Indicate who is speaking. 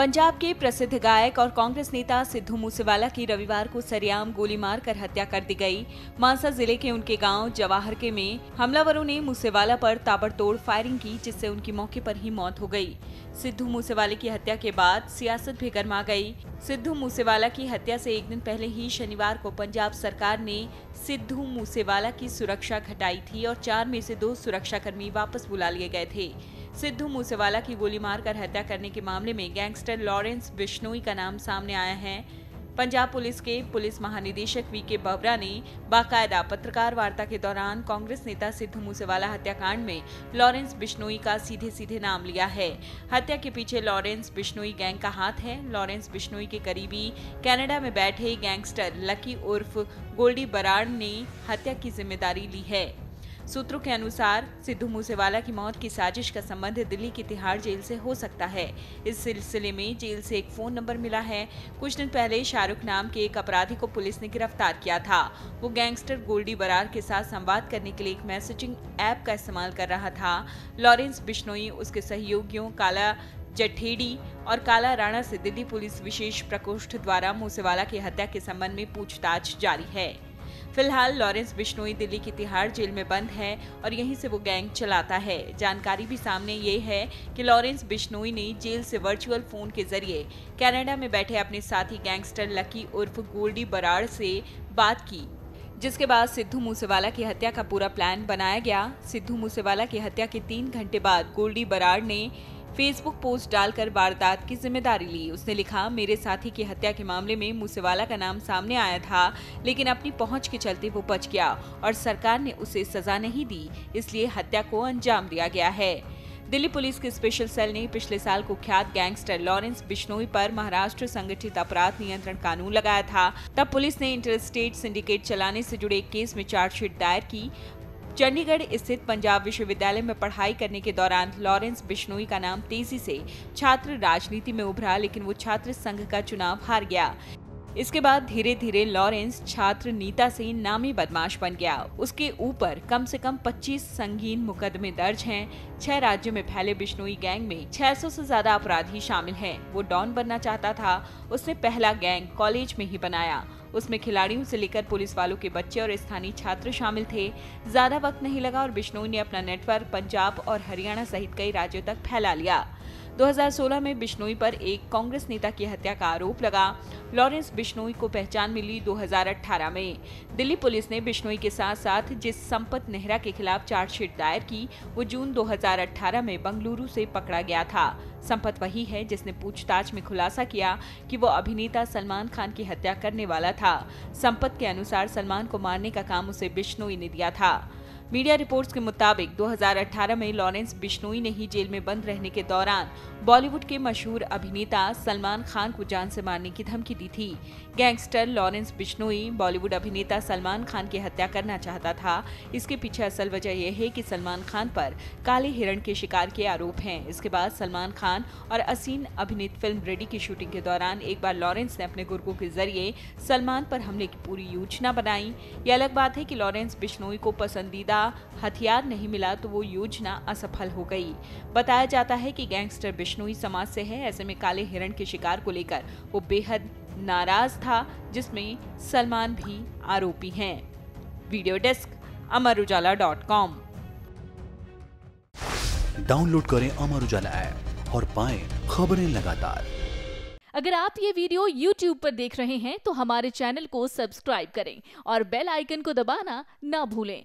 Speaker 1: पंजाब के प्रसिद्ध गायक और कांग्रेस नेता सिद्धू मूसेवाला की रविवार को सरेआम गोली मारकर हत्या कर दी गई। मानसा ज़िले के उनके गाँव जवाहर के में हमलावरों ने मूसेवाला पर ताबड़तोड़ फायरिंग की, जिससे उनकी मौके पर ही मौत हो गई। सिद्धू मूसेवाले की हत्या के बाद सियासत भी गर्मा गई। सिद्धू मूसेवाला की हत्या से एक दिन पहले ही शनिवार को पंजाब सरकार ने सिद्धू मूसेवाला की सुरक्षा घटाई थी और चार में से दो सुरक्षाकर्मी वापस बुला लिए गए थे। सिद्धू मूसेवाला की गोली मारकर हत्या करने के मामले में गैंगस्टर लॉरेंस बिश्नोई का नाम सामने आया है। पंजाब पुलिस के पुलिस महानिदेशक वी के बवरा ने बाकायदा पत्रकार वार्ता के दौरान कांग्रेस नेता सिद्धू मूसेवाला हत्याकांड में लॉरेंस बिश्नोई का सीधे सीधे नाम लिया है। हत्या के पीछे लॉरेंस बिश्नोई गैंग का हाथ है। लॉरेंस बिश्नोई के करीबी कनाडा में बैठे गैंगस्टर लकी उर्फ़ गोल्डी बराड़ ने हत्या की ज़िम्मेदारी ली है। सूत्रों के अनुसार सिद्धू मूसेवाला की मौत की साजिश का संबंध दिल्ली की तिहाड़ जेल से हो सकता है। इस सिलसिले में जेल से एक फ़ोन नंबर मिला है। कुछ दिन पहले शाहरुख नाम के एक अपराधी को पुलिस ने गिरफ़्तार किया था। वो गैंगस्टर गोल्डी बरार के साथ संवाद करने के लिए एक मैसेजिंग ऐप का इस्तेमाल कर रहा था। लॉरेंस बिश्नोई, उसके सहयोगियों काला जठेड़ी और काला राणा से दिल्ली पुलिस विशेष प्रकोष्ठ द्वारा मूसेवाला की हत्या के संबंध में पूछताछ जारी है। फ़िलहाल लॉरेंस बिश्नोई दिल्ली की तिहाड़ जेल में बंद है और यहीं से वो गैंग चलाता है। जानकारी भी सामने ये है कि लॉरेंस बिश्नोई ने जेल से वर्चुअल फ़ोन के ज़रिए कनाडा में बैठे अपने साथी गैंगस्टर लकी उर्फ़ गोल्डी बराड़ से बात की, जिसके बाद सिद्धू मूसेवाला की हत्या का पूरा प्लान बनाया गया। सिद्धू मूसेवाला की हत्या के तीन घंटे बाद गोल्डी बराड़ ने फेसबुक पोस्ट डालकर वारदात की ज़िम्मेदारी ली। उसने लिखा, मेरे साथी की हत्या के मामले में मूसेवाला का नाम सामने आया था, लेकिन अपनी पहुँच के चलते वो बच गया और सरकार ने उसे सजा नहीं दी, इसलिए हत्या को अंजाम दिया गया है। दिल्ली पुलिस के स्पेशल सेल ने पिछले साल कुख्यात गैंगस्टर लॉरेंस बिश्नोई पर महाराष्ट्र संगठित अपराध नियंत्रण कानून लगाया था। तब पुलिस ने इंटर स्टेट सिंडिकेट चलाने से जुड़े एक केस में चार्जशीट दायर की। चंडीगढ़ स्थित पंजाब विश्वविद्यालय में पढ़ाई करने के दौरान लॉरेंस बिश्नोई का नाम तेज़ी से छात्र राजनीति में उभरा, लेकिन वो छात्र संघ का चुनाव हार गया। इसके बाद धीरे धीरे लॉरेंस छात्र नीता से नामी बदमाश बन गया। उसके ऊपर कम से कम 25 संगीन मुकदमे दर्ज हैं। छह राज्यों में फैले बिश्नोई गैंग में 600 से ज़्यादा अपराधी शामिल हैं। वो डॉन बनना चाहता था, उसने पहला गैंग कॉलेज में ही बनाया। उसमें खिलाड़ियों से लेकर पुलिस वालों के बच्चे और स्थानीय छात्र शामिल थे। ज़्यादा वक्त नहीं लगा और बिश्नोई ने अपना नेटवर्क पंजाब और हरियाणा सहित कई राज्यों तक फैला लिया। 2016 में बिश्नोई पर एक कांग्रेस नेता की हत्या का आरोप लगा। लॉरेंस बिश्नोई को पहचान मिली 2018 में। दिल्ली पुलिस ने बिश्नोई के साथ साथ जिस संपत नेहरा के खिलाफ चार्जशीट दायर की, वो जून 2018 में बंगलुरु से पकड़ा गया था। संपत वही है जिसने पूछताछ में खुलासा किया कि वो अभिनेता सलमान खान की हत्या करने वाला था। संपत के अनुसार सलमान को मारने का काम उसे बिश्नोई ने दिया था। मीडिया रिपोर्ट्स के मुताबिक 2018 में लॉरेंस बिश्नोई ने ही जेल में बंद रहने के दौरान बॉलीवुड के मशहूर अभिनेता सलमान खान को जान से मारने की धमकी दी थी। गैंगस्टर लॉरेंस बिश्नोई बॉलीवुड अभिनेता सलमान खान की हत्या करना चाहता था। इसके पीछे असल वजह यह है कि सलमान खान पर काले हिरण के शिकार के आरोप हैं। इसके बाद सलमान खान और असीन अभिनीत फ़िल्म रेडी की शूटिंग के दौरान एक बार लॉरेंस ने अपने गुर्गों के ज़रिए सलमान पर हमले की पूरी योजना बनाई। ये अलग बात है कि लॉरेंस बिश्नोई को पसंदीदा हथियार नहीं मिला तो वो योजना असफल हो गई। बताया जाता है कि गैंगस्टर बिश्नोई समाज से है। ऐसे में काले हिरण के शिकार को लेकर वो बेहद नाराज़ था जिसमें सलमान भी आरोपी हैं। Video desk Amar Ujala dot com.
Speaker 2: Download करें अमर उजाला ऐप और पाएँ खबरें लगातार।
Speaker 3: अगर आप ये वीडियो YouTube पर देख रहे हैं तो हमारे चैनल को सब्सक्राइब करें और बेल आइकन को दबाना ना भूलें।